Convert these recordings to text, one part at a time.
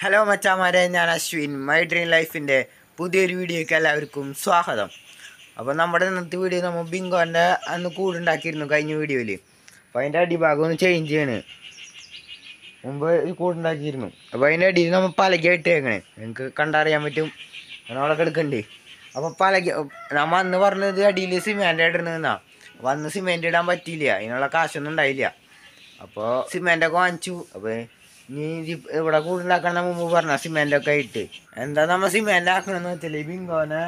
Hello മച്ചാമാരെ. ഞാൻ Ashwin. My dream ലൈഫിന്റെ പുതിയൊരു വീഡിയോയ്ക്ക് എല്ലാവർക്കും സ്വാഗതം. അപ്പോൾ നമ്മുടെ ഇന്നത്തെ വീഡിയോ നമ്മൾ ബിങ്കോന്റെ അന്ന് കൂടുണ്ടാക്കിയിരുന്നു കഴിഞ്ഞ വീഡിയോയിൽ അപ്പോൾ അതിന്റെ അടിഭാഗം ഒന്ന് ചേഞ്ച് ചെയ്യാണ്. മുമ്പ് കൂടുണ്ടാക്കിയിരുന്നു. അപ്പോൾ അതിന്റെ അടിയിൽ നമ്മൾ പലക ഇട്ടേക്കണേ. നിങ്ങൾക്ക് കണ്ടറിയാൻ പറ്റും. നമ്മളൊക്കെ എടുക്കണ്ടേ? അപ്പോൾ പലക നമ്മൾ അന്ന് പറഞ്ഞത് അടിയിൽ സിമെന്റ് ഇടണമെന്നാ അപ്പോൾ അന്ന് സിമെന്റ് ഇടാൻ പറ്റിയില്ല. അതിനുള്ള കാശൊന്നും ഉണ്ടായില്ല. അപ്പോൾ സിമെന്റൊക്കെ വാങ്ങിച്ചു. അപ്പോൾ ഇത് ഇവിടെ കൂടുതലാക്കണ മുമ്പ് പറഞ്ഞ സിമെന്റൊക്കെ ഇട്ട്. എന്താ നമ്മ സിമെന്റ് ആക്കണമെന്ന് വെച്ചാൽ ബിങ്കോനെ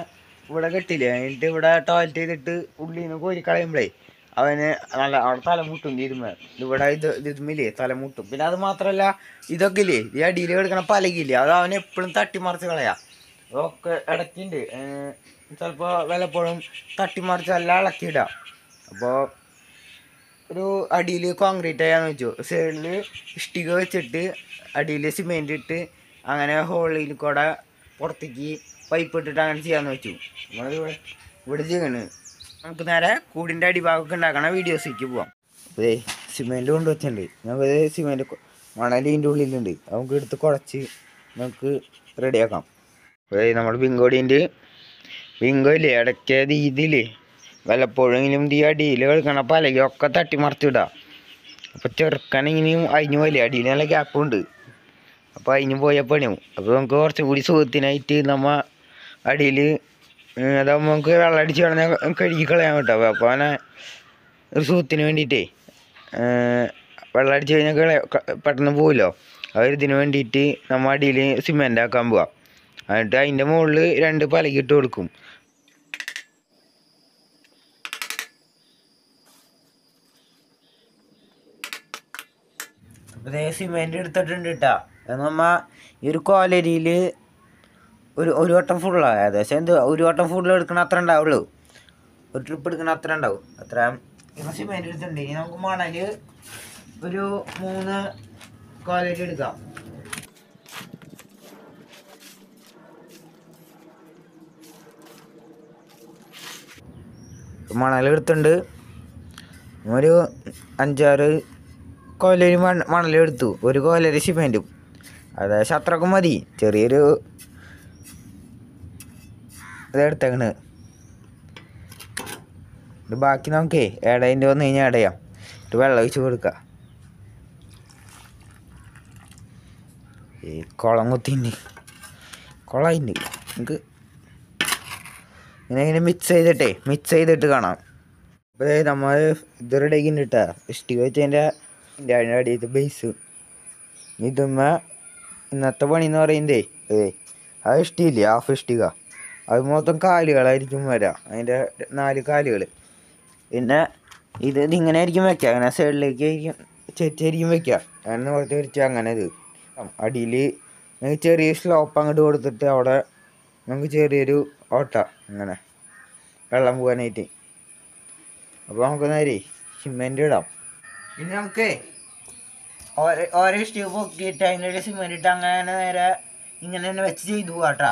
ഇവിടെ കെട്ടില്ല? എന്നിട്ട് ഇവിടെ ടോയ്ലറ്റ് ചെയ്തിട്ട് ഉള്ളിൽ നിന്ന് കോരി കളയുമ്പോഴേ അവന് നല്ല അവിടെ തലമുട്ടും ഇരുമ ഇവിടെ ഇത് ഇതുമില്ലേ തലമുട്ടും പിന്നെ അത് മാത്രമല്ല ഇതൊക്കെ ഇല്ലേ? ഈ അടിയിൽ കിടക്കണ പലകില്ലേ അത് അവൻ എപ്പോഴും തട്ടിമറിച്ച് കളയാ. അതൊക്കെ ഇടയ്ക്കുണ്ട് ചിലപ്പോൾ വല്ലപ്പോഴും തട്ടിമറിച്ച് എല്ലാം ഇളക്കിയിടാം അപ്പോൾ ഒരു അടിയിൽ കോൺക്രീറ്റ് ആയാന്ന് വെച്ചു. സൈഡിൽ ഇഷ്ടിക വെച്ചിട്ട് അടിയിൽ സിമെന്റ് ഇട്ട് അങ്ങനെ ഹോളിൽ കൂടെ പുറത്തേക്ക് പൈപ്പ് ഇട്ടിട്ട് അങ്ങനെ ചെയ്യാന്ന് വെച്ചു. നമ്മളിവിടെ ഇവിടെ ചെയ്യണ്. നമുക്ക് നേരെ കൂടിന്റെ അടിഭാഗമൊക്കെ ഉണ്ടാക്കണ വീഡിയോസിലേക്ക് പോവാം. അതേ സിമെന്റ് കൊണ്ട് കൊണ്ടുവച്ചിട്ടുണ്ട്. നമുക്ക് സിമെന്റ് മണലിന്റെ ഉള്ളിലുണ്ട്. നമുക്ക് എടുത്ത് കുഴച്ച് നമുക്ക് റെഡിയാക്കാം അതേ നമ്മൾ ബിങ്കോടീന്റെ ബിങ്കോ ഇല്ലേ? ഇടയ്ക്കത് ഇതില്ലേ വല്ലപ്പോഴെങ്കിലും ഈ അടിയിൽ കളിക്കണ. പലകൊക്കെ തട്ടിമറിച്ചിടുക അപ്പോൾ ചെറുക്കനെങ്ങനെയും അതിന് വലിയ അടിയിൽ നല്ല ഗ്യാപ്പുണ്ട് അപ്പോൾ അതിന് പോയ പണിയാവും അപ്പോൾ നമുക്ക് കുറച്ചും കൂടി സുഖത്തിനായിട്ട് നമ്മൾ അടിയിൽ അതാകുമ്പോൾ നമുക്ക് വെള്ളം അടിച്ച് കളഞ്ഞാൽ കഴുകി കളയാൻ കിട്ടും. അപ്പോൾ അവനെ ഒരു സുഖത്തിന് വേണ്ടിയിട്ടേ വെള്ളം അടിച്ച് കഴിഞ്ഞാൽ കളയ പെട്ടെന്ന് പോകുമല്ലോ അവരിതിന് വേണ്ടിയിട്ട് നമ്മൾ അടിയിൽ സിമെന്റ് ആക്കാൻ പോവാം. എന്നിട്ട് അതിന്റെ മുകളിൽ രണ്ട് പലകിട്ട് കൊടുക്കും. ദേ സിമെന്റ് എടുത്തിട്ടുണ്ട് കേട്ടോ നമ്മ ഈ ഒരു കോലരിയിൽ ഒരു ഒരു വട്ടം ഫുള്ളാണ് ഏകദേശം എന്ത് ഒരു വട്ടം ഫുള്ള് എടുക്കണ അത്ര ഉണ്ടാവുള്ളൂ. ഒരു ട്രിപ്പ് എടുക്കണ അത്ര ഉണ്ടാവും. അത്ര ഇപ്പം സിമെന്റ് എടുത്തിട്ടുണ്ട്. ഇനി നമുക്ക് മണൽ ഒരു മൂന്ന് കോലരി എടുക്കാം. മണൽ എടുത്തിട്ടുണ്ട്. ഒരു അഞ്ചാറ് കോലരി മണ മണലെടുത്തു. ഒരു കോലരി സിമെന്റും അതായത് അത്രയ്ക്ക് മതി. ചെറിയൊരു ഇതെടുത്തേക്കണ് ഇത് ബാക്കി നമുക്കേ ഏടതിന്റെ വന്നു കഴിഞ്ഞാൽ ഏടയാം? ഇത് വെള്ളം ഒഴിച്ച് കൊടുക്കുക ഈ കുളം കുത്തിന്റെ കുളമുണ്ട് നമുക്ക് ഇങ്ങനെ ഇങ്ങനെ മിക്സ് ചെയ്തിട്ടേ. മിക്സ് ചെയ്തിട്ട് കാണാം. അപ്പോൾ നമ്മൾ ഇത് റെഡിയാക്കിണ്ട് ഇട്ടാ ഇഷ്ടിക വെച്ചതിന്റെ അതിന്റെ അടിയത്തെ ബേസ് ഇതുമ്മ ഇന്നത്തെ പണി എന്ന് പറയുന്നതേ ഏ അത് ഇഷ്ടിയില്ലേ? ഹാഫ് ഇഷ്ടിക. അത് മൊത്തം കാലുകളായിരിക്കും വരാം. അതിന്റെ നാല് കാലുകൾ പിന്നെ ഇത് ഇതിങ്ങനെ ആയിരിക്കും വെക്കുക അങ്ങനെ സൈഡിലേക്ക് ആയിരിക്കും ചെരിച്ചായിരിക്കും വെക്കുക അങ്ങനെ പുറത്ത് വിരിച്ച് അങ്ങനെ ഇത്. അടിയിൽ നമുക്ക് ചെറിയ സ്ലോപ്പ് അങ്ങോട്ട് കൊടുത്തിട്ട് അവിടെ നമുക്ക് ചെറിയൊരു ഓട്ട അങ്ങനെ വെള്ളം പോകാനായിട്ട്. അപ്പോൾ നമുക്ക് നേരെ സിമെന്റ് ഇടാം. ഇനി നമുക്ക് ഓരോ ഓരോ സ്റ്റീവ് പൊക്കിയിട്ട് അതിന്റെ സിമെന്റ് ഇട്ട് അങ്ങനെ നേരെ ഇങ്ങനെ തന്നെ വെച്ച് ചെയ്തു പോവാട്ടാ.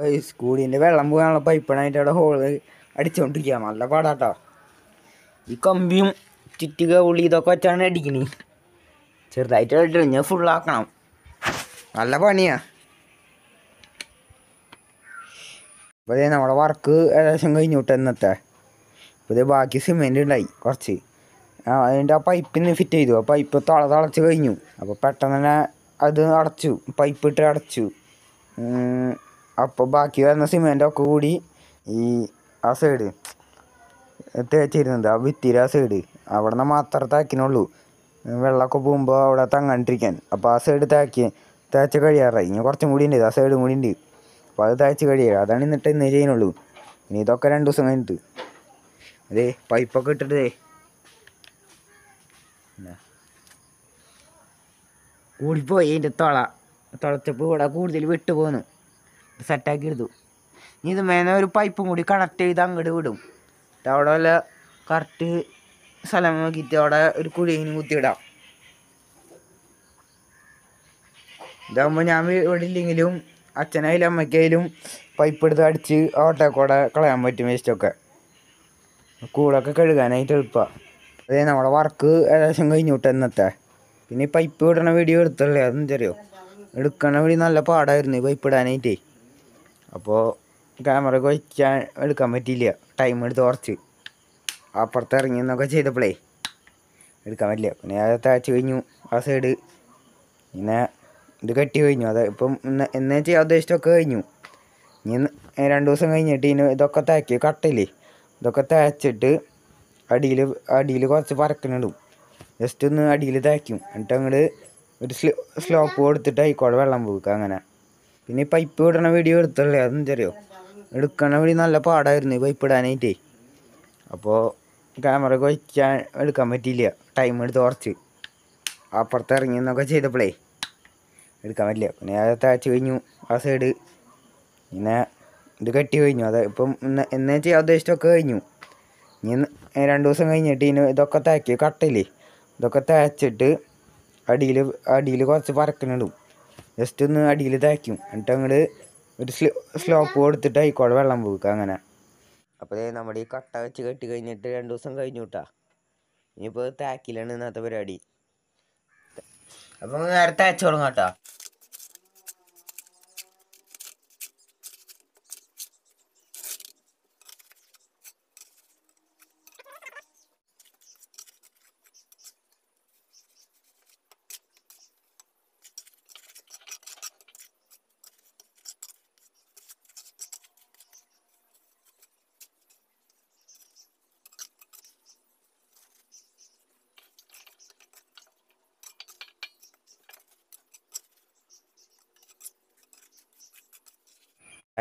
സ്കൂളിന്റെ വെള്ളം പോകാനുള്ള പൈപ്പണായിട്ട് അവിടെ ഹോൾ അടിച്ചുകൊണ്ടിരിക്കുക നല്ല പാടാട്ടോ. ഈ കമ്പിയും ചുറ്റുക ഉള്ളി ഇതൊക്കെ വെച്ചാണ് അടിക്കണി. ചെറുതായിട്ട് ഇട്ട് ഞാൻ ഫുള്ളാക്കണം നല്ല പണിയാ. അപ്പോൾ നമ്മുടെ വർക്ക് ഏകദേശം കഴിഞ്ഞോട്ടെ ഇന്നത്തെ. അപ്പോൾ ഇത് ബാക്കി സിമെന്റ് ഉണ്ടായി കുറച്ച്. അതിന്റെ ആ പൈപ്പിന് ഫിറ്റ് ചെയ്തു. ആ പൈപ്പ് തള തളച്ച് കഴിഞ്ഞു. അപ്പോൾ പെട്ടെന്ന് തന്നെ അത് അടച്ചു. പൈപ്പ് ഇട്ട് അടച്ചു. അപ്പോൾ ബാക്കി വരുന്ന സിമെന്റൊക്കെ കൂടി ഈ ആ സൈഡ് തേച്ചിരുന്നത് ആ വിത്തിരി ആ സൈഡ് അവിടെ നിന്ന് മാത്രമേ തേക്കിനുള്ളൂ വെള്ളമൊക്കെ പോകുമ്പോൾ അവിടെ തങ്ങാണ്ടിരിക്കാൻ. അപ്പോൾ ആ സൈഡ് തേക്കി തേച്ച് കഴിയാറായി. ഇനി കുറച്ചും കൂടി ഉണ്ട്. ആ സൈഡും കൂടി ഉണ്ട്. അപ്പോൾ അത് തേച്ച് കഴിയുക അതാണ് എന്നിട്ട് ഇന്ന് ചെയ്യുന്നുള്ളൂ. ഇനി ഇതൊക്കെ രണ്ട് ദിവസം കഴിഞ്ഞിട്ട്. അതെ പൈപ്പൊക്കെ ഇട്ടിട്ടേ. കൂടിപ്പോയി എന്റെ തുള. തുളച്ചപ്പോൾ ഇവിടെ കൂടുതൽ വിട്ടു പോന്നു. സെറ്റാക്കി എടുത്തു. ഇനി ഇത് മേലെ ഒരു പൈപ്പും കൂടി കണക്ട് ചെയ്ത് അങ്ങോട്ട് വിടും. അവിടെ വല്ല കറക്റ്റ് സ്ഥലം നോക്കിയിട്ട് അവിടെ ഒരു കുഴിയിന് കുത്തിയിടാം. ഇതാകുമ്പോൾ ഞാൻ ഇവിടെ ഇല്ലെങ്കിലും അച്ഛനായാലും അമ്മയ്ക്കായാലും പൈപ്പ് എടുത്ത് അടിച്ച് ഓട്ടക്കൂടെ കളയാൻ പറ്റും വേസ്റ്റൊക്കെ കൂടൊക്കെ കഴുകാനായിട്ട് എളുപ്പമാണ് അതേ നമ്മുടെ വർക്ക് ഏകദേശം കഴിഞ്ഞു വിട്ട ഇന്നത്തെ. പിന്നെ പൈപ്പ് ഇടണ വീഡിയോ എടുത്തല്ലേ? അതെന്തറിയോ എടുക്കണ വീഡിയോ നല്ല പാടായിരുന്നു ഈ പൈപ്പ് ഇടാനായിട്ടേ. അപ്പോൾ ക്യാമറ വയ്ക്കാൻ എടുക്കാൻ പറ്റിയില്ല. ടൈം എടുത്ത് കുറച്ച്. അപ്പുറത്ത് ഇറങ്ങി എന്നൊക്കെ ചെയ്തപ്പോഴേ എടുക്കാൻ പറ്റില്ല. പിന്നെ അത് തേച്ച് കഴിഞ്ഞു. ആ സൈഡ് പിന്നെ ഇത് കെട്ടി കഴിഞ്ഞു. അത് ഇപ്പം ഇന്ന് എന്ന് വെച്ചാൽ ഉദ്ദേശിച്ചൊക്കെ കഴിഞ്ഞു. ഇനി രണ്ട് ദിവസം കഴിഞ്ഞിട്ട് ഇനി ഇതൊക്കെ തേക്കി കട്ടില്ലേ ഇതൊക്കെ തേച്ചിട്ട് അടിയിൽ അടിയിൽ കുറച്ച് പരക്കണിടും ജസ്റ്റ് ഒന്ന് അടിയിൽ തേക്കും എന്നിട്ട് അങ്ങോട്ട് ഒരു സ്ലോ സ്ലോപ്പ് കൊടുത്തിട്ട് ആയിക്കോട്ടെ വെള്ളം പോക്കുക അങ്ങനെ. പിന്നെ ഈ പൈപ്പ് ഇടണ വീഡിയോ എടുത്തല്ലേ അതെന്തറിയോ എടുക്കണ വീഡിയോ നല്ല പാടായിരുന്നു ഈ പൈപ്പ് ഇടാനായിട്ടേ. അപ്പോൾ ക്യാമറ വയ്ക്കാൻ എടുക്കാൻ പറ്റിയില്ല. ടൈം എടുത്ത് കുറച്ച്. അപ്പുറത്ത് ഇറങ്ങി എന്നൊക്കെ ചെയ്തപ്പോഴേ എടുക്കാൻ പറ്റില്ല. പിന്നെ അത് തേച്ച് കഴിഞ്ഞു ആ സൈഡ് പിന്നെ ഇത് കെട്ടി കഴിഞ്ഞു. അത് ഇപ്പം എന്നേ ചെയ്യാൻ ഉദ്ദേശിച്ചൊക്കെ കഴിഞ്ഞു. ഇനി രണ്ട് ദിവസം കഴിഞ്ഞിട്ട് ഇനി ഇതൊക്കെ തേക്കി കട്ടില്ലേ? ഇതൊക്കെ തേച്ചിട്ട് അടിയിൽ അടിയിൽ കുറച്ച് പരക്കണിടും. ജസ്റ്റ് ഒന്ന് അടിയിൽ ഇതാക്കും എന്നിട്ട് അങ്ങോട്ട് ഒരു സ്ലോ സ്ലോപ്പ് കൊടുത്തിട്ട് ആയിക്കോട്ടെ വെള്ളം പോക്കുക അങ്ങനെ. അപ്പോൾ നമ്മുടെ ഈ കട്ട വെച്ച് കെട്ടി കഴിഞ്ഞിട്ട് രണ്ട് ദിവസം കഴിഞ്ഞു കിട്ടാ ഇനിയിപ്പോൾ തേക്കിലാണ് ഇന്നത്തെ പരിപാടി. അപ്പോൾ നേരത്തെ അയച്ചു തുടങ്ങാം കേട്ടോ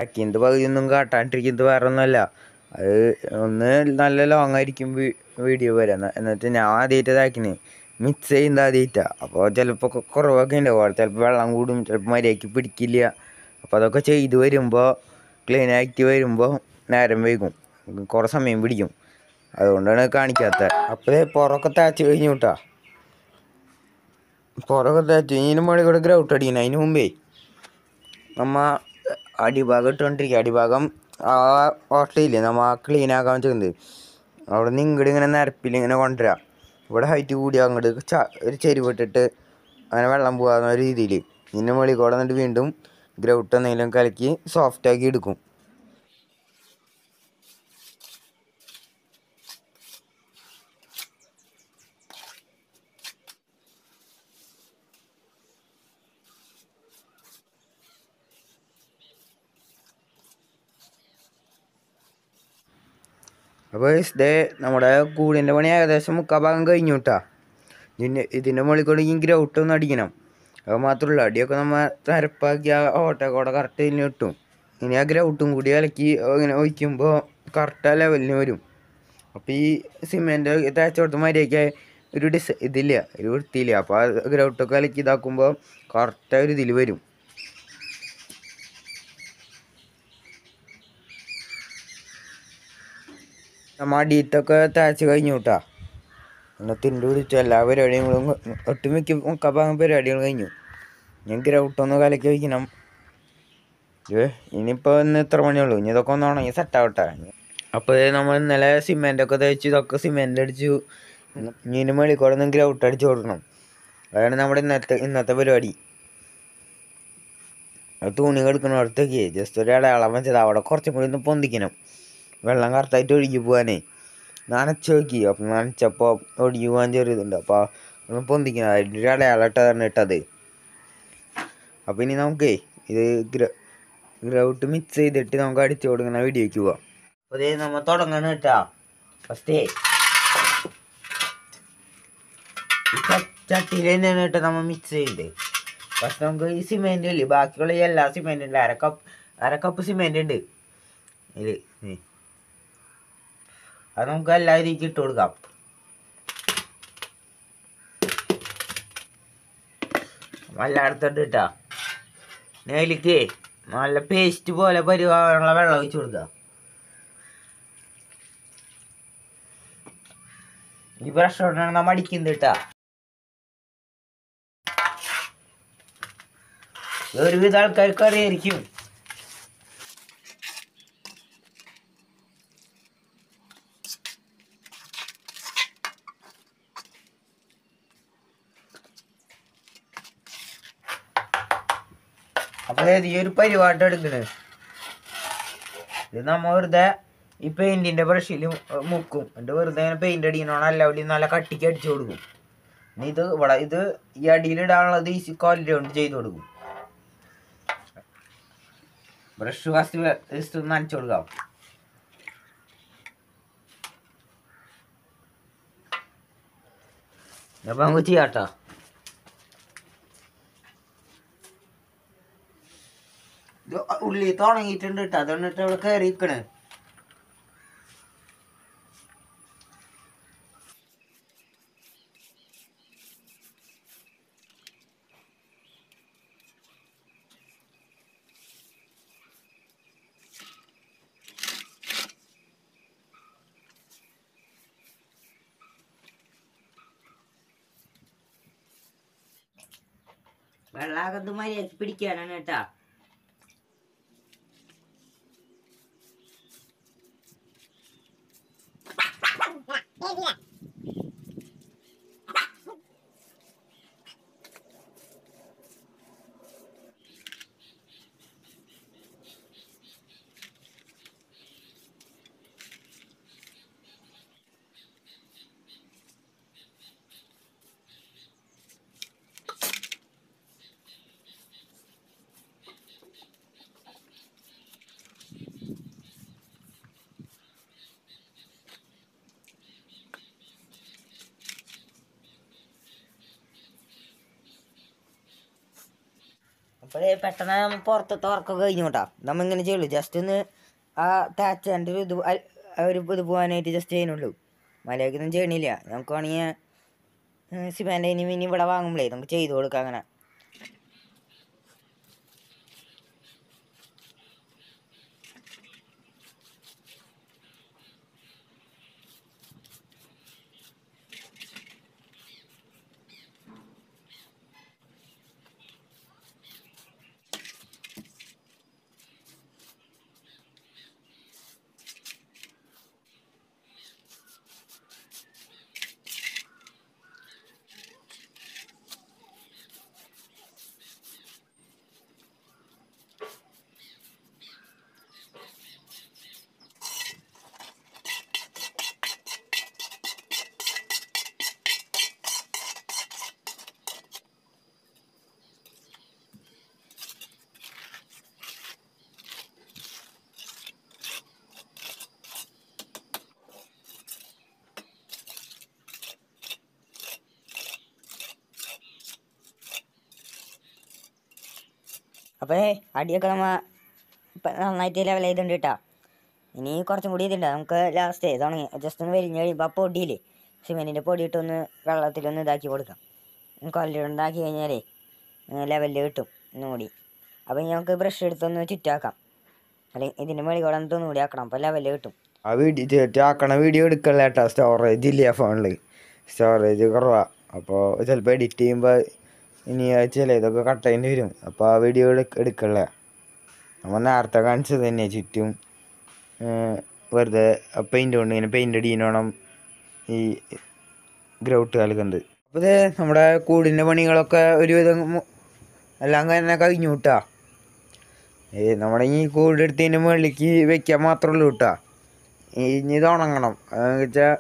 ബാക്കിന്റെ പകുതിയൊന്നും കാട്ടാണ്ടിരിക്കുന്നത് വേറെ ഒന്നുമല്ല അത് ഒന്ന് നല്ല ലോങ് ആയിരിക്കും വീഡിയോ വരുന്നത് എന്നിട്ട് ഞാൻ ആദ്യമായിട്ട് ഇതാക്കിന് മിക്സ് ചെയ്യുന്നത് ആദ്യമായിട്ടാണ് അപ്പോൾ ചിലപ്പോൾ കുറവൊക്കെ ഉണ്ടാവും ചിലപ്പോൾ വെള്ളം കൂടും ചിലപ്പോൾ മര്യാദയ്ക്ക് പിടിക്കില്ല. അപ്പോൾ അതൊക്കെ ചെയ്ത് വരുമ്പോൾ ക്ലീൻ ആക്കി വരുമ്പോൾ നേരം വൈകും. കുറേ സമയം പിടിക്കും. അതുകൊണ്ടാണ് കാണിക്കാത്ത അപ്പോൾ പുറമൊക്കെ തേച്ച് കഴിഞ്ഞു കേട്ടോ പുറമൊക്കെ തേച്ച് കഴിഞ്ഞാൽ മുകളിൽ കൂടെ ഗ്രൗട്ട് അടിക്കണം. അതിന് മുമ്പേ. നമ്മ അടിഭാഗം ഇട്ടുകൊണ്ടിരിക്കുക അടിഭാഗം ആ ഓട്ടയില്ലേ നമ്മൾ ആ ക്ലീൻ ആക്കാൻ ചെയ്യുന്നത് അവിടെ നിന്ന് ഇങ്ങോട്ട് ഇങ്ങനെ നിരപ്പിൽ ഇങ്ങനെ കൊണ്ടുവരാം. ഇവിടെ ഹൈറ്റ് കൂടി അങ്ങോട്ട് ഒരു ചെരുവിട്ടിട്ട് അങ്ങനെ വെള്ളം പോകാവുന്ന രീതിയിൽ ഇതിന്റെ മുകളിൽ കൂടെ വീണ്ടും ഗ്രൗട്ട് എന്തെങ്കിലും കലക്കി സോഫ്റ്റ് ആക്കി എടുക്കും. അപ്പോൾ ഇതേ നമ്മുടെ കൂടിന്റെ പണി ഏകദേശം മുക്കാൽ ഭാഗം കഴിഞ്ഞു കേട്ടാ ഇതിന്റെ ഇതിന്റെ മുകളിൽ കൂടെ ഈ ഗ്രൗട്ട് ഒന്ന് അടിക്കണം. അത് മാത്രമല്ല അടിയൊക്കെ നമ്മൾ തരപ്പാക്കി ആ ഓട്ടക്കോടെ കറക്റ്റ് ഇതിന് കിട്ടും. ഇനി ആ ഗ്രൗട്ടും കൂടി ഇലക്കി ഇങ്ങനെ ഒഴിക്കുമ്പോൾ കറക്റ്റ് ലെവലിന് വരും. അപ്പോൾ ഈ സിമെന്റ് തേച്ച കൊടുത്ത മാതിരിയൊക്കെ ഒരു ഡിസ് ഇതില്ല ഒരു വൃത്തിയില്ല. അപ്പോൾ ആ ഗ്രൗട്ടൊക്കെ ഇലക്കി ഇതാക്കുമ്പോൾ കറക്റ്റ് ഒരു ഇതിൽ വരും. നമ്മ അടിയത്തൊക്കെ തേച്ച് കഴിഞ്ഞു കേട്ടാ എന്നാൽ തിണ്ട് പിടിച്ചു എല്ലാ പരിപാടികളും ഒട്ടുമിക്ക മുക്കാഭാഗം പരിപാടികൾ കഴിഞ്ഞു. ഞാൻ ഗ്രൗട്ടൊന്ന് കലക്കി വയ്ക്കണം. ഇനിയിപ്പോൾ ഇന്ന് ഇത്ര മണിയുള്ളൂ? ഇനി ഇതൊക്കെ ഒന്ന് ഉണങ്ങി സെറ്റാവട്ടെ അപ്പോൾ നമ്മൾ ഇന്നലെ സിമെന്റൊക്കെ തേച്ച് ഇതൊക്കെ സിമെന്റ് അടിച്ചു. ഇനി മേളിൽ കൂടെ ഗ്രൗട്ട് അടിച്ച് കൊടുക്കണം. അതാണ് നമ്മുടെ ഇന്നത്തെ ഇന്നത്തെ പരിപാടി. അത് തുണി കെടുക്കണോടത്തേക്ക് ജസ്റ്റ് ഒരു അടയാളം വെച്ചത് അവിടെ കുറച്ചും കൂടി ഒന്ന് പൊന്തിക്കണം. വെള്ളം കറക്റ്റായിട്ട് ഒഴുകി പോകാനേ നനച്ച് നോക്കി അപ്പം നനച്ചപ്പോൾ ഒഴുകി പോകാൻ ചെറിയതുണ്ട്. അപ്പോൾ ഒന്ന് പൊന്തിക്കണം. അതിന്റെ ഒരു അടയാളം ഇട്ടതാണ് ഇട്ടത്. അപ്പോൾ ഇനി നമുക്കേ ഇത് ഗ്ര ഗ്രൗട്ട് മിക്സ് ചെയ്തിട്ട് നമുക്ക് അടിച്ചു കൊടുക്കുന്ന വീഡിയോയ്ക്ക് പോവാം. അപ്പോൾ ഇതേ നമ്മൾ തുടങ്ങണം കേട്ടാ. ഫസ്റ്റേ ചട്ടിയിൽ തന്നെയാണ് കേട്ടോ നമ്മൾ മിക്സ് ചെയ്യുന്നത് ഫസ്റ്റ് നമുക്ക് ഈ സിമെന്റ് ഇല്ലേ? ബാക്കിയുള്ള എല്ലാ സിമെന്റ് ഉണ്ട് അര കപ്പ് അര കപ്പ് സിമെന്റ് ഉണ്ട് ഇത് ഉം. അത് നമുക്ക് എല്ലാ രീതിക്ക് ഇട്ട് കൊടുക്കാം. എല്ലായിടത്തോട്ട് ഇട്ടാ നേലിക്ക് നല്ല പേസ്റ്റ് പോലെ പരിവാനുള്ള വെള്ളം ഒഴിച്ച് കൊടുക്കുക. ഈ ബ്രഷ് കൊണ്ടാണ് നമ്മൾ അടിക്കുന്നത് കേട്ടാ. ഒരുവിധ ആൾക്കാർക്ക് അറിയായിരിക്കും. ഒരു പരിപാടി എടുക്കണ് ഇത് നമ്മ വെറുതെ ഈ പെയിന്റിന്റെ ബ്രഷിൽ മുക്കും. എന്നിട്ട് വെറുതെ ഇങ്ങനെ പെയിന്റ് അടിക്കണോണം അല്ല അവിടെ നല്ല കട്ടിക്ക് അടിച്ചു കൊടുക്കും. ഇനി ഇത് ഇവിടെ ഇത് ഈ അടിയിലിടാനുള്ളത് ഈ കോലിന്റെ കൊണ്ട് ചെയ്ത് കൊടുക്കും. ബ്രഷ് ഫസ്റ്റ് നനച്ചു കൊടുക്കാം. ഞാൻ നമുക്ക് ഇത് ഉള്ളി തുടങ്ങിയിട്ടുണ്ട് കേട്ടോ അതുകൊണ്ടിട്ട് അവിടെ ഇവിടെ കയറി നിൽക്കണ് വെള്ളാകത്ത് മര്യാദയ്ക്ക് പിടിക്കാനാണ് കേട്ടാ. അപ്പോഴേ പെട്ടെന്ന് നമ്മൾ പുറത്തത്തെ വർക്കൊക്കെ കഴിഞ്ഞു കേട്ടോ നമ്മൾ ഇങ്ങനെ ചെയ്യുള്ളൂ. ജസ്റ്റ് ഒന്ന് ആ താച്ചന്റെ ഒരു ഇത് ഒരു ഇത് പോകാനായിട്ട് ജസ്റ്റ് ചെയ്യുന്നുള്ളൂ. മലയൊക്കൊന്നും ചെയ്യണില്ല. നമുക്ക് വേണമെങ്കിൽ സിമാന്റെ ഇനി ഇനി ഇവിടെ വാങ്ങുമ്പോഴേ നമുക്ക് ചെയ്ത് കൊടുക്കാം അങ്ങനെ. അപ്പോൾ അടിയൊക്കെ നമ്മൾ നന്നായിട്ട് ലെവൽ ചെയ്തിട്ടുണ്ട് കേട്ടോ ഇനി കുറച്ചും കൂടി ഇതുണ്ട്. നമുക്ക് ലാസ്റ്റ് തുടങ്ങി ജസ്റ്റ് ഒന്ന് വലിഞ്ഞ് കഴിയുമ്പോൾ ആ പൊടിയിൽ സിമെന്റിന്റെ പൊടി ഇട്ടൊന്ന് വെള്ളത്തിലൊന്ന് ഇതാക്കി കൊടുക്കാം. കൊല്ലുണ്ടാക്കി കഴിഞ്ഞാലേ ലെവലിൽ കിട്ടും ഒന്നുകൂടി അപ്പോൾ നമുക്ക് ബ്രഷ് എടുത്തൊന്ന് ചുറ്റാക്കാം. അല്ലെങ്കിൽ ഇതിന്റെ മേളിൽ കൂടെ ഒന്ന് ഒന്നുകൂടി ആക്കണം. അപ്പോൾ ലെവലിൽ കിട്ടും. ആ വീഡിയോ ചുറ്റാക്കണ വീഡിയോ എടുക്കല്ല സ്റ്റോറേജ് ഇല്ല ഫോണിൽ സ്റ്റോറേജ് കുറവാണ് അപ്പോൾ ചിലപ്പോൾ എഡിറ്റ് ചെയ്യുമ്പോൾ ഇനി ചില ഇതൊക്കെ ചെയ്യേണ്ടി വരും. അപ്പോൾ ആ വീഡിയോ എടുക്കല്ലേ? നമ്മൾ നേരത്തെ കാണിച്ചത് തന്നെ ചുറ്റും വെറുതെ പെയിന്റ് കൊണ്ട് ഇങ്ങനെ പെയിന്റ് അടിയിനോണം ഈ ഗ്രൗട്ട് കലക്കുന്നത് അപ്പോൾ ഇത് നമ്മുടെ കൂടിന്റെ പണികളൊക്കെ ഒരുവിധം എല്ലാം തന്നെ കഴിഞ്ഞു കിട്ടാ ഏ നമ്മുടെ ഈ കൂട് എടുത്തതിന്റെ മുകളിലേക്ക് വെക്കാൻ മാത്രമേ കിട്ടാ ഇനി ഇത് ഉണങ്ങണം. അതെന്ന് വെച്ചാൽ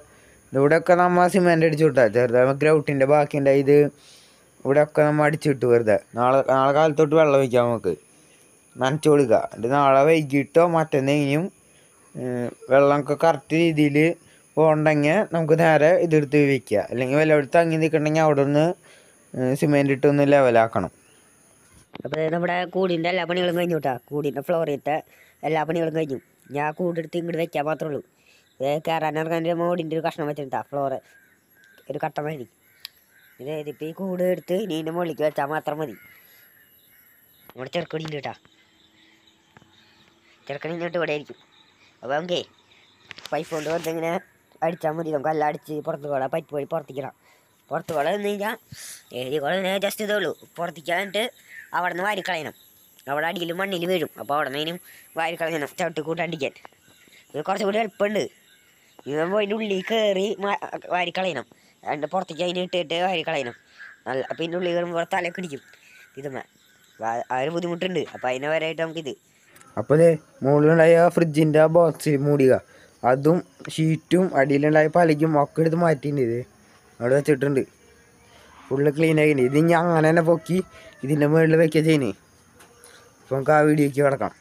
ഇവിടെയൊക്കെ നമ്മൾ സിമെന്റ് അടിച്ചു വിട്ടാ ചെറുതാ ഗ്രൗട്ടിന്റെ ബാക്കിന്റെ ഇത് ഇവിടെയൊക്കെ നമ്മൾ അടിച്ചിട്ട് വെറുതെ. നാളെ നാളെ കാലത്തോട്ട് വെള്ളം ഒഴിക്കാം നമുക്ക്. നനച്ചു കൊടുക്കുക. എന്നിട്ട് നാളെ വൈകിട്ടോ മറ്റന്നെങ്കിലും വെള്ളമൊക്കെ കറക്റ്റ് രീതിയിൽ പോകണ്ടെങ്കിൽ നമുക്ക് നേരെ ഇതെടുത്ത് വയ്ക്കുക അല്ലെങ്കിൽ വല്ല അവിടെ തങ്ങി നിൽക്കണമെങ്കിൽ അവിടെ നിന്ന് സിമെന്റ് ഇട്ടൊന്ന് ലെവലാക്കണം അപ്പോൾ നമ്മുടെ കൂടിന്റെ എല്ലാ പണികളും കഴിഞ്ഞു കേട്ടോ കൂടിന്റെ ഫ്ലോറിന്റെ എല്ലാ പണികളും കഴിഞ്ഞു. ഞാൻ കൂടെടുത്ത് ഇങ്ങോട്ട് വെക്കാൻ മാത്രമേ ഉള്ളൂ. കയറാൻ ഇറങ്ങാൻ മോടിന്റെ ഒരു കഷ്ണം വെച്ചിട്ടാ ഫ്ലോറ് ഒരു കട്ട മതി ഇത് ഇപ്പം ഈ കൂട് എടുത്ത് ഇനി മുകളിലേക്ക് വെച്ചാൽ മാത്രം മതി. നമ്മുടെ ചെറുക്കണിണ്ട് കേട്ടാ. ചെറുക്കണി ഇങ്ങോട്ട് ഇവിടെ ആയിരിക്കും. അപ്പോൾ നമുക്കേ പൈപ്പ് കൊണ്ട് വെറുതെ ഇങ്ങനെ അടിച്ചാൽ മതി. നമുക്ക് എല്ലാം അടിച്ച് പുറത്ത് കൊള്ളാം. പൈപ്പ് വഴി പുറത്തിക്കണം പുറത്ത് കൂടെ എന്ന് കഴിഞ്ഞാൽ ഏരി കുളം ഇങ്ങനെ ജസ്റ്റ് ഇതേ ഉള്ളൂ. പുറത്തേക്കാനിട്ട് അവിടെ നിന്ന് വാരിക്കളയണം. അവിടെ അടിയിലും മണ്ണിൽ വീഴും. അപ്പോൾ അവിടെ നിന്നും വാരിക്കളയണം. ചവിട്ടി കൂട്ടടിക്കാൻ ഇത് കുറച്ചുകൂടി എളുപ്പമുണ്ട്. ഇത് അതിന്റെ ഉള്ളിൽ കയറി വാരിക്കളയണം. അതിന്റെ പുറത്തേക്ക് അതിന് ഇട്ടിട്ട് കളയണം. നല്ല അപ്പം ഇതിന്റെ ഉള്ളിൽ കയറുമ്പോൾ തലയൊക്കെ ഇടിക്കും. ഇതുമ്മ. ആ ഒരു ബുദ്ധിമുട്ടുണ്ട്. അപ്പം അതിനെ വരായിട്ട് നമുക്കിത് അപ്പോൾ ഇത് മുകളിലുണ്ടായ ഫ്രിഡ്ജിന്റെ ആ ബോക്സ് മൂടിക. അതും ഷീറ്റും അടിയിലുണ്ടായ പലയ്ക്കും ഒക്കെ എടുത്ത് മാറ്റിയിട്ടുണ്ട് ഇത്. അവിടെ വെച്ചിട്ടുണ്ട്. ഫുള്ള് ക്ലീൻ ആക്കിയിട്ടുണ്ട് ഇത് ഞാൻ അങ്ങനെ തന്നെ പൊക്കി ഇതിന്റെ മുകളിൽ വെക്കുക ചെയ്യുന്നേ. അപ്പോൾ നമുക്ക് ആ വീഡിയോക്ക് കിടക്കാം.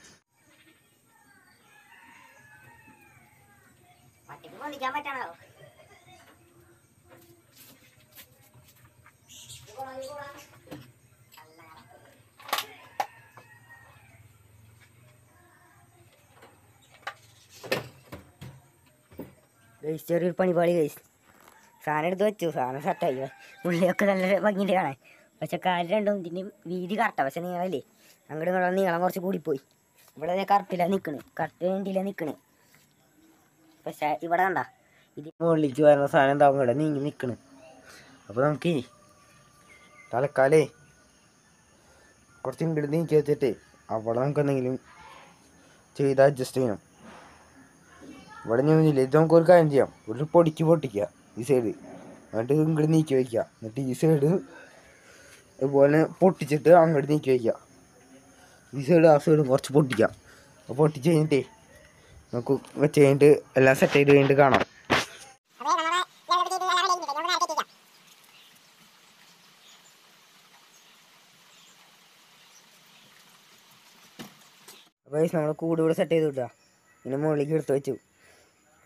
ഗൈസ് ചെറിയൊരു പണിപാളി ഗൈസ് സാധനം എടുത്ത് വെച്ചു. സാധനം സെറ്റായി ഉള്ളിയൊക്കെ നല്ല ഭംഗിന്റെ കാണാൻ. പക്ഷെ കാൽ രണ്ടും ഇതിന് വീതി കറക്റ്റാണ് പക്ഷെ നീളല്ലേ അങ്ങോട്ട് ഇങ്ങോട്ട് നീളം കുറച്ച് കൂടിപ്പോയി. ഇവിടെ കറക്റ്റില്ല നിൽക്കണ് കറക്റ്റ് വേണ്ടിയില്ല നിൽക്കണ് പക്ഷെ ഇവിടെ കണ്ട. ഇത് മുകളിലേക്ക് വരുന്ന സാധനം എന്താവും ഇവിടെ? നീങ്ങി നിൽക്കണ് അപ്പോൾ നമുക്ക് തലക്കാലേ കുറച്ച് ഇങ്ങോട്ട് നീക്കി വെച്ചിട്ട് അവിടെ നമുക്ക് എന്തെങ്കിലും ചെയ്ത് അഡ്ജസ്റ്റ് ചെയ്യണം. ഇവിടെ ഒന്നുമില്ല. ഇത് നമുക്ക് ഒരു കാര്യം ചെയ്യാം. ഒരു പൊടിക്ക് പൊട്ടിക്കുക. ഈ സൈഡ് എന്നിട്ട് ഇങ്ങോട്ട് നീക്കി വയ്ക്കുക എന്നിട്ട് ഈ സൈഡ് അതുപോലെ പൊട്ടിച്ചിട്ട് അങ്ങോട്ട് നീക്കി വയ്ക്കുക ഈ സൈഡ് ആ സൈഡ് കുറച്ച് പൊട്ടിക്കാം. അപ്പോൾ പൊട്ടിച്ച് കഴിഞ്ഞിട്ടേ നമുക്ക് വെച്ച് കഴിഞ്ഞിട്ട് എല്ലാം സെറ്റ് ചെയ്ത് കഴിഞ്ഞിട്ട് കാണാം. അപ്പോൾ നമ്മൾ കൂട് ഇവിടെ സെറ്റ് ചെയ്ത് വിട്ടാ ഇങ്ങനെ മുകളിലേക്ക് എടുത്ത് വെച്ചു.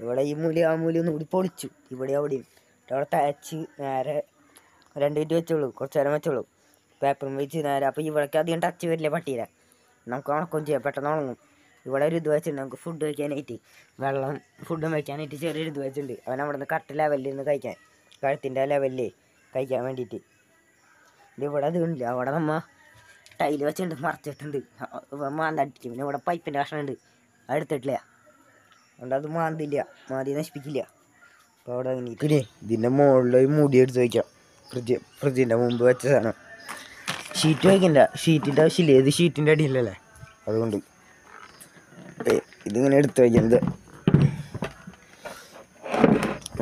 ഇവിടെ ഈ മൂല ആ മൂല ഒന്നും കൂടി പൊളിച്ചു. ഇവിടെ അവിടെയും. അവിടെ തയച്ച് നേരെ രണ്ട് മിനിറ്റ് വെച്ചോളൂ. കുറച്ച് നേരം വെച്ചോളൂ. പേപ്പറും വെച്ച് നേരെ. അപ്പോൾ ഇവിടേക്ക് അധികം ടച്ച് വരില്ല പട്ടിയില നമുക്ക് ഉണക്കം ചെയ്യാം. പെട്ടെന്ന് ഉണങ്ങും. ഇവിടെ ഒരു ഇത് വെച്ചിട്ടുണ്ട്. നമുക്ക് ഫുഡ് വയ്ക്കാനായിട്ട് വെള്ളം ഫുഡും വയ്ക്കാനായിട്ട് ചെറിയൊരു ഇത് വെച്ചിട്ടുണ്ട്. അവൻ അവിടെ നിന്ന് കറക്റ്റ് ലെവലിൽ നിന്ന് കഴിക്കാൻ. കഴുത്തിന്റെ ലെവലിൽ കഴിക്കാൻ വേണ്ടിയിട്ട്. ഇവിടെ അതുണ്ട് അവിടെ നമ്മ ടൈൽ വെച്ചിട്ടുണ്ട്. മറച്ചിട്ടുണ്ട്. മാന്തടിക്കും. പിന്നെ ഇവിടെ പൈപ്പിന്റെ കഷ്ണമുണ്ട് എടുത്തിട്ടില്ല. അതുകൊണ്ട് അത് മാന്തില്ല. മാന്തി നശിപ്പിക്കില്ല. അപ്പോൾ അവിടെ അങ്ങനെ ഇതിന്റെ മുകളിൽ മുടി എടുത്ത് വയ്ക്കാം ഫ്രിഡ്ജ് ഫ്രിഡ്ജിന്റെ മുമ്പ് വെച്ച സാധനം. ഷീറ്റ് വയ്ക്കണ്ട ഷീറ്റിന്റെ ആവശ്യമില്ല. ഇത് ഷീറ്റിന്റെ അടിയിലല്ലേ? അതുകൊണ്ട്. ഇതിങ്ങനെ എടുത്ത് വയ്ക്കുന്നത്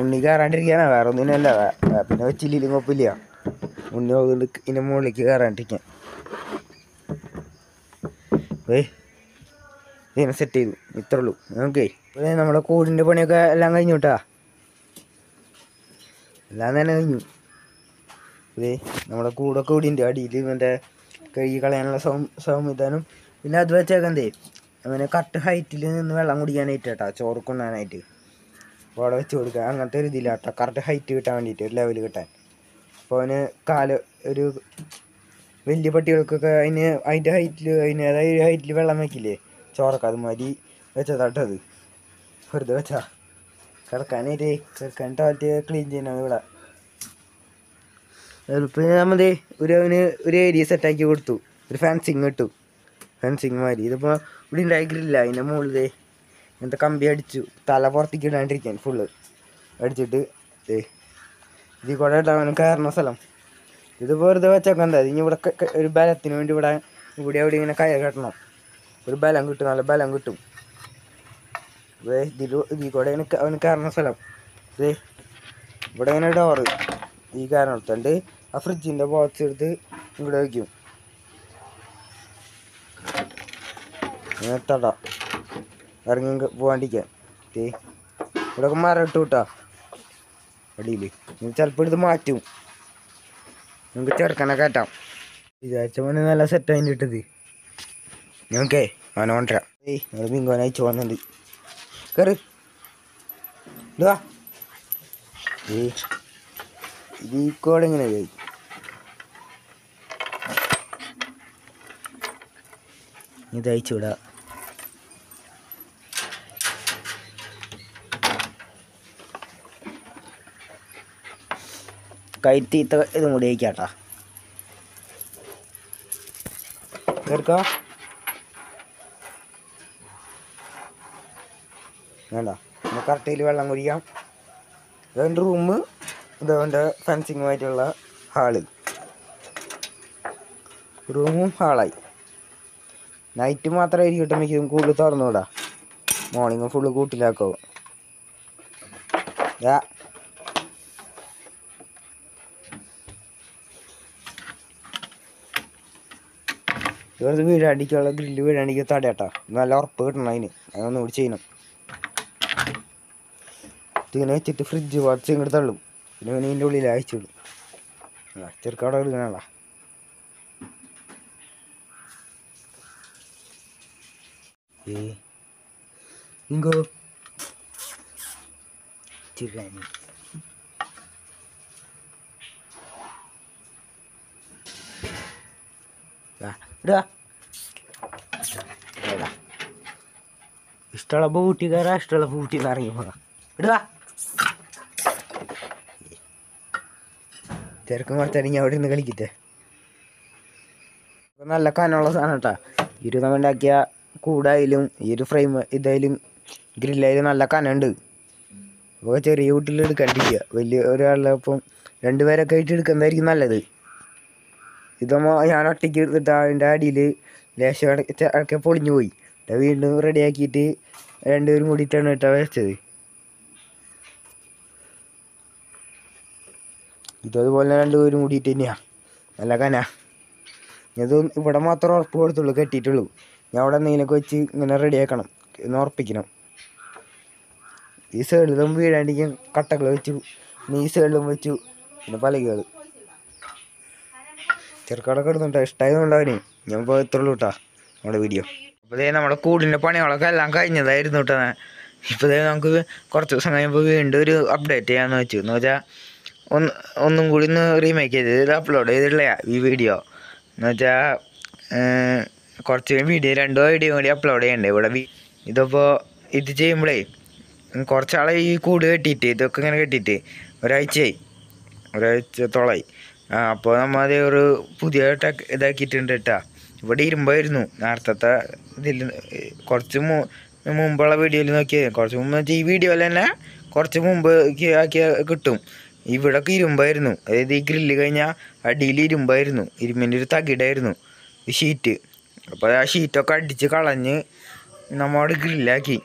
ഉണ്ണി കയറാണ്ടിരിക്കാനാ വേറെ ഒന്നിനല്ല പിന്നെ വെച്ചില്ലെങ്കിലും കുഴപ്പമില്ല. ഉണ്ണി ഇതിന്റെ മുകളിലേക്ക് കയറാണ്ടിരിക്കാൻ. ഏയ് ഇതിനെ സെറ്റ് ചെയ്തു. ഇത്രേ ഉള്ളൂ ഓക്കെ നമ്മുടെ കൂടിന്റെ പണിയൊക്കെ എല്ലാം കഴിഞ്ഞു കേട്ടാ. എല്ലാം തന്നെ കഴിഞ്ഞു. നമ്മുടെ കൂടൊക്കെ കൂടിയുണ്ട് അടിയിൽ മറ്റേ കഴുകി കളയാനുള്ള സൗ സംവിധാനം. പിന്നെ അത് വെച്ചേക്കന്തേ അങ്ങനെ കറക്റ്റ് ഹൈറ്റിൽ നിന്ന് വെള്ളം കുടിക്കാനായിട്ട് കേട്ടോ. ചോറ് കൊണ്ടാനായിട്ട് അപ്പോൾ അവിടെ വെച്ച് കൊടുക്കുക അങ്ങനത്തെ ഒരു ഇതില്ല കേട്ടോ. കറക്റ്റ് ഹൈറ്റ് കിട്ടാൻ വേണ്ടിയിട്ട് ഒരു ലെവൽ കിട്ടാൻ. അപ്പോൾ അവന് കാൽ ഒരു വലിയ പട്ടികൾക്കൊക്കെ അതിന് അതിന്റെ ഹൈറ്റിൽ അതിന് അതായത് ഹൈറ്റിൽ വെള്ളം വെക്കില്ലേ? ചോറൊക്കെ അത് അതുമാതിരി വെച്ചതാട്ടത് വെറുതെ വെച്ചാ. കിടക്കാനേ കിടക്കാൻ ടോയ്ലറ്റ് ക്ലീൻ ചെയ്യണം ഇവിടെ. പിന്നെ നമ്മൾ ഒരു അവന് ഒരു ഏരിയ സെറ്റാക്കി കൊടുത്തു. ഒരു ഫാൻസിങ് ഇട്ടു. ഫാൻസിങ് മാതിരി. ഇതിപ്പോൾ ഇവിടെ ഉണ്ടായിക്കില്ല അതിന്റെ മുകളിൽ ഇങ്ങനത്തെ കമ്പി അടിച്ചു. തല പുറത്തേക്ക് ഇടാണ്ടിരിക്കാൻ ഫുള്ള് അടിച്ചിട്ട് ഏ ഇതിൽ കൂടെ ഇടാൻ കയറുന്ന സ്ഥലം. ഇത് വെറുതെ വെച്ചേക്കാൻ എന്താ? ഇനി ഇവിടെ ഒരു ബലത്തിന് വേണ്ടി ഇവിടെ ഇവിടെ അവിടെ ഇങ്ങനെ കയർ കെട്ടണം. ഒരു ബലം കിട്ടും നല്ല ബലം കിട്ടും. ഇതിൽ ഇതിൽ കൂടെ അവന് കയറുന്ന സ്ഥലം. ഇവിടെ ഇങ്ങനെ ഡോറ് ഈ കാരണം എടുത്തുകൊണ്ട് ആ ഫ്രിഡ്ജിന്റെ ബോക്സ് എടുത്ത് ഇവിടെ വയ്ക്കും. ഇങ്ങനെ തട. ഇറങ്ങി പോകാണ്ടിരിക്കാൻ ദേ ഇവിടെ മരം ഇട്ട് വിട്ടാ. അടിയിൽ ചിലപ്പോൾ ഇത് മാറ്റും. നമുക്ക് ചേർക്കാനൊക്കെ കയറ്റാം. വിചാരിച്ച മണി നല്ല സെറ്റ് അതിന്റെ ഇട്ടത് ഞങ്ങൾക്കേ അവനെ കൊണ്ടുവരാം ഏയ് നിങ്ങൾ മിങ്കോനെ അയച്ചു പോകുന്നുണ്ട് കയറി എന്തുവാ ഏ ഇത് ഈ കോഡ് എങ്ങനെ പോയി ഇത് അയച്ചുവിടാ കൈത്തീത്ത ഇതും കൂടി അയക്കാട്ടാ. കേൾക്കാം വേണ്ട നമുക്ക് കറക്റ്റയിൽ വെള്ളം കുടിക്കാം. ഇതെന്റെ റൂമ് ഇതവന്റെ ഫെൻസിങ്ങുമായിട്ടുള്ള ഹാൾ. റൂമും ഹാളായി. നൈറ്റ് മാത്രമായിരിക്കും കിട്ടുമ്പോഴേക്കും കൂടുതൽ തുറന്നുകൂടാ മോർണിംഗ് ഫുള്ള് കൂട്ടിലാക്കോ. യാ ഇവിടുത്തെ വീടാണ്ടിക്കുള്ള ഗ്രില്ല് വീടാണ്ടിക്ക് തടയട്ടാ. നല്ല ഉറപ്പ് കിട്ടണം അതിന്. അതൊന്നും കൂടി ചെയ്യണം. ഇതിങ്ങനെ വെച്ചിട്ട് ഫ്രിഡ്ജ് വച്ച് ഇങ്ങോട്ട് തള്ളും. പിന്നെ ഇവന് ഇതിന്റെ ഉള്ളിൽ അയച്ചിടും ചെറുക്കവിടെ എടുക്കാനുള്ള ഏ ഇങ്കോ ഇടാ. ഇഷ്ടമുള്ള ബൂട്ടി കയറാ ഇഷ്ടമുള്ള ബൂട്ടി ഇറങ്ങി പോകാം. ഇടുക തിരക്കും കുറച്ചറിഞ്ഞ് അവിടെ നിന്ന് കളിക്കട്ടെ. നല്ല കനമുള്ള സാധനം കേട്ടാ. ഇരു നമ്മൾ ഉണ്ടാക്കിയ കൂടായാലും ഈ ഒരു ഫ്രെയിം ഇതായാലും ഗ്രില്ലായാലും നല്ല കനുണ്ട് അപ്പോൾ ചെറിയ വീട്ടിൽ എടുക്കാണ്ടിരിക്കുക വലിയ ഒരാളുടെ ഒപ്പം രണ്ടുപേരൊക്കെ ആയിട്ട് എടുക്കുന്നതായിരിക്കും നല്ലത്. ഇതമ്മ ഞാൻ ഒറ്റയ്ക്ക് എടുത്തിട്ട് അതിന്റെ അടിയിൽ ലേശം അടക്ക പൊളിഞ്ഞു പോയി. വീണ്ടും റെഡിയാക്കിയിട്ട് രണ്ടുപേരും കൂടിയിട്ടാണ് കേട്ടോ വെച്ചത്. ഇതതുപോലെ രണ്ടുപേരും കൂടിയിട്ട് തന്നെയാണ് നല്ല കന. ഇത് ഇവിടെ മാത്രം ഉറപ്പ് കൊടുത്തുള്ളൂ കെട്ടിയിട്ടുള്ളൂ. ഞാൻ അവിടെ എന്തെങ്കിലുമൊക്കെ വെച്ച് ഇങ്ങനെ റെഡിയാക്കണം എന്ന് ഉറപ്പിക്കണം. ഈ സൈഡിലും വീഴാണ്ടിരിക്കും കട്ടകൾ വെച്ചു. പിന്നെ ഈ സൈഡിലും വെച്ചു. പിന്നെ പലകകൾ ചെറുക്കട കിടന്നുണ്ടോ? ഇഷ്ടമായതുകൊണ്ട് അവന്. ഞാൻ ഇപ്പോൾ എത്തുള്ളൂ കേട്ടോ നമ്മുടെ വീഡിയോ അപ്പോൾ നമ്മുടെ കൂടിന്റെ പണികളൊക്കെ എല്ലാം കഴിഞ്ഞതായിരുന്നു കേട്ടോ ഇപ്പോൾ നമുക്ക് കുറച്ച് ദിവസം കഴിയുമ്പോൾ വീണ്ടും ഒരു അപ്ഡേറ്റ് ചെയ്യാമെന്ന് വെച്ചു. എന്ന് വെച്ചാൽ ഒന്ന് ഒന്നും കൂടി ഒന്ന് റീമേക്ക് ചെയ്ത് ഇത് അപ്ലോഡ് ചെയ്തിട്ടില്ല ഈ വീഡിയോ എന്നുവെച്ചാൽ കുറച്ച് വീഡിയോ രണ്ടോ വീഡിയോ കൂടി അപ്ലോഡ് ചെയ്യണ്ടേ ഇവിടെ ഇതിപ്പോൾ ഇത് ചെയ്യുമ്പോഴേ കുറച്ചാളെ ഈ കൂട് കെട്ടിയിട്ട് ഇതൊക്കെ ഇങ്ങനെ കെട്ടിയിട്ട് ഒരാഴ്ചയായി. ഒരാഴ്ചത്തോളമായി ആ അപ്പോൾ നമ്മൾ അത് ഒരു പുതിയ ടെക് ഇതാക്കിയിട്ടുണ്ട് കേട്ടാ ഇവിടെ ഇരുമ്പായിരുന്നു. നേരത്തെ ഇതിൽ കുറച്ച് മു മുമ്പുള്ള വീഡിയോയിൽ നോക്കിയത് കുറച്ച് മുമ്പ് ഈ വീഡിയോയിൽ തന്നെ കുറച്ച് മുമ്പ് ആക്കിയ കിട്ടും. ഇവിടൊക്കെ ഇരുമ്പായിരുന്നു. അതായത് ഈ ഗ്രില്ല് കഴിഞ്ഞാൽ അടിയിൽ ഇരുമ്പായിരുന്നു. ഇരുമ്പിന്റെ ഒരു തകിടായിരുന്നു. ഈ ഷീറ്റ് അപ്പോൾ ആ ഷീറ്റൊക്കെ അടിച്ച് കളഞ്ഞ് നമ്മോട് ഗ്രില്ലാക്കി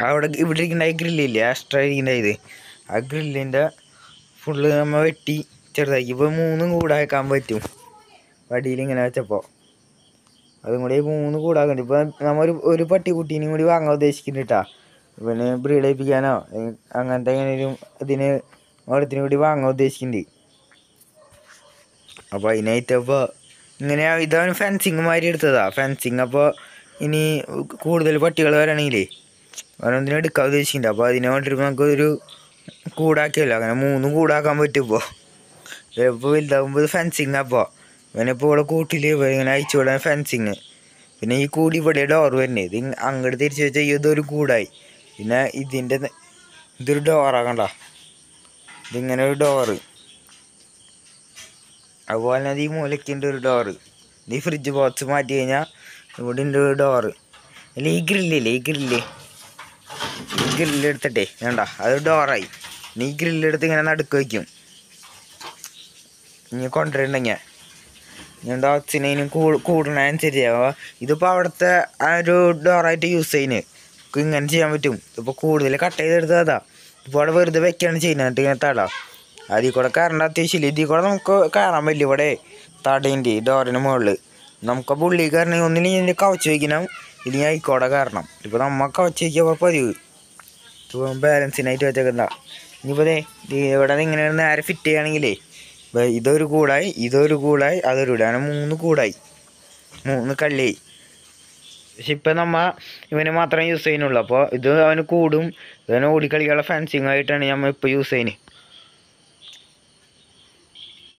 അവിടെ ഇവിടെ ഇരിക്കുന്ന ഈ ഗ്രില്ലില്ലേ എക്സ്ട്രാ ഇരിക്കുന്ന ഇത്. ആ ഗ്രില്ലിന്റെ ഫുള്ള് നമ്മൾ വെട്ടി ചെറുതാക്കി. ഇപ്പോൾ മൂന്നും കൂടാക്കാൻ പറ്റും. വടിയിൽ ഇങ്ങനെ വെച്ചപ്പോൾ. അതും കൂടി മൂന്ന് കൂടാക്കണ്ട് ഇപ്പോൾ നമ്മൾ ഒരു ഒരു പട്ടിക്കുട്ടീനെയും കൂടി വാങ്ങാൻ ഉദ്ദേശിക്കുന്നുണ്ട് കേട്ടാ ഇവന് ബ്രീഡ് ചെയ്യിപ്പിക്കാനോ അങ്ങനത്തെ എങ്ങനെയും ഇതിന് ഓടത്തിന് കൂടി വാങ്ങാൻ ഉദ്ദേശിക്കുന്നുണ്ട് അപ്പോൾ അതിനായിട്ട് അപ്പോൾ ഇങ്ങനെ ഇതാണ് ഫെൻസിങ് മാതിരി എടുത്തതാ. ഫെൻസിങ് അപ്പോൾ ഇനി കൂടുതൽ പട്ടികൾ വരണമെങ്കിലേ ഓരോന്നിനും എടുക്കാൻ ഉദ്ദേശിക്കുന്നുണ്ട് അപ്പോൾ അതിനെ വേണ്ടിയിട്ട് നമുക്ക് ഒരു കൂടാക്കിയല്ലോ. അങ്ങനെ മൂന്നും കൂടാക്കാൻ പറ്റും ഇപ്പോൾ ഇപ്പോൾ വലുതാകുമ്പോൾ ഫെൻസിങ് അപ്പോൾ ഇവനിപ്പോൾ ഇവിടെ കൂട്ടിൽ ഇങ്ങനെ അയച്ചു വിടാൻ ഫെൻസിങ് പിന്നെ ഈ കൂടി ഇവിടെ ഡോർ വരുന്നത് ഇത് അങ്ങോട്ട് തിരിച്ചു വെച്ചാൽ ഇതൊരു കൂടായി. പിന്നെ ഇതിന്റെ ഇതൊരു ഡോറാകണ്ട ഇതിങ്ങനെ ഒരു ഡോറ് അതുപോലെ തന്നെ ഈ മൂലയ്ക്കുണ്ട് ഒരു ഡോറ് ഈ ഫ്രിഡ്ജ് ബോക്സ് മാറ്റി കഴിഞ്ഞാൽ ഇവിടെ ഒരു ഡോറ് അല്ല ഈ ഗ്രില്ലില്ലേ ഈ ഗ്രില്ല് ഈ ഗ്രില്ലെടുത്തിട്ടേ വേണ്ട അത് ഡോറായി ഇനി ഈ ഗ്രില്ല് എടുത്ത് ഇങ്ങനെ നടുക്ക് വയ്ക്കും. ഇനി കൊണ്ടുവരണ്ടെങ്കിൽ ഞാൻ ഡോഗ്സിനും കൂടുന്നതനുസരിച്ച്. അപ്പോൾ ഇതിപ്പോൾ അവിടുത്തെ ആ ഒരു ഡോറായിട്ട് യൂസ് ചെയ്യുന്നത് ഇങ്ങനെ ചെയ്യാൻ പറ്റും. ഇപ്പോൾ കൂടുതൽ കട്ട് ചെയ്തെടുത്തത്. ഇപ്പോൾ അവിടെ വെറുതെ വെക്കുകയാണ് ചെയ്യുന്നത് ഇങ്ങനെ തട. അതിൽ കൂടെ കയറേണ്ട അത്യാവശ്യമില്ല. ഇതിൽ കൂടെ നമുക്ക് കയറാൻ പറ്റില്ല ഇവിടെ തടേന്റെ ഡോറിന് മുകളിൽ നമുക്ക് പുള്ളി കയറണമെങ്കിൽ ഒന്നില്ലെങ്കിൽ ഇതിന്റെ കവച്ച് വയ്ക്കണം ഇല്ലെങ്കിൽ ആയിക്കോടെ കയറണം ഇപ്പോൾ നമ്മൾ കവച്ച് വയ്ക്കുക പതിവ്. ഇപ്പോൾ ബാലൻസിനായിട്ട് വെച്ചേക്കണ്ട ഇനിയിപ്പോൾ ഇവിടെ ഇങ്ങനെ നേരെ ഫിറ്റ് ചെയ്യുകയാണെങ്കിലേ ഇതൊരു കൂടായി ഇതൊരു കൂടായി അതൊരു കൂടായി. മൂന്ന് കൂടായി. മൂന്ന് കള്ളിയായി പക്ഷെ ഇപ്പം നമ്മ ഇവന് മാത്രമേ യൂസ് ചെയ്യുന്നുള്ളൂ. അപ്പോൾ ഇത് അവന് കൂടും. ഇവന് ഓടിക്കളിക്കാനുള്ള ഫാൻസിങ് ആയിട്ടാണ് നമ്മൾ ഇപ്പോൾ യൂസ് ചെയ്യുന്നത്